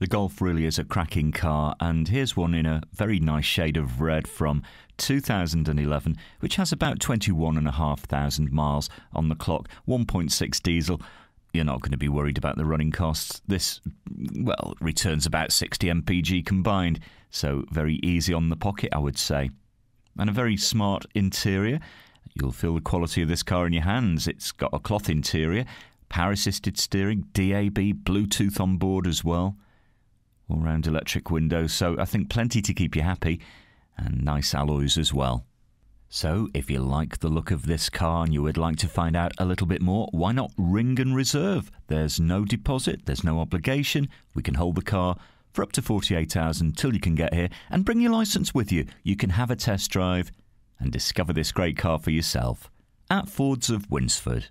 The Golf really is a cracking car, and here's one in a very nice shade of red from 2011, which has about 21,500 miles on the clock, 1.6 diesel. You're not going to be worried about the running costs. This, well, returns about 60 mpg combined, so very easy on the pocket, I would say. And a very smart interior. You'll feel the quality of this car in your hands. It's got a cloth interior, power assisted steering, DAB, Bluetooth on board as well all round electric windows, so I think plenty to keep you happy, and nice alloys as well. So, if you like the look of this car and you would like to find out a little bit more, why not ring and reserve? There's no deposit, there's no obligation. We can hold the car for up to 48 hours until you can get here and bring your license with you. You can have a test drive and discover this great car for yourself at Fords of Winsford.